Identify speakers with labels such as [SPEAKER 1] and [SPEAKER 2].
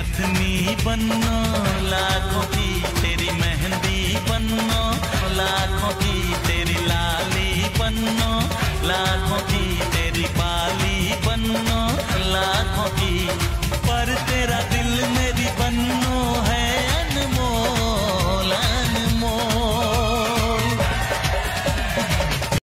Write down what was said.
[SPEAKER 1] नथनी बनना लाखों की तेरी मेहंदी बनना लाखों की तेरी लाली बनना लाल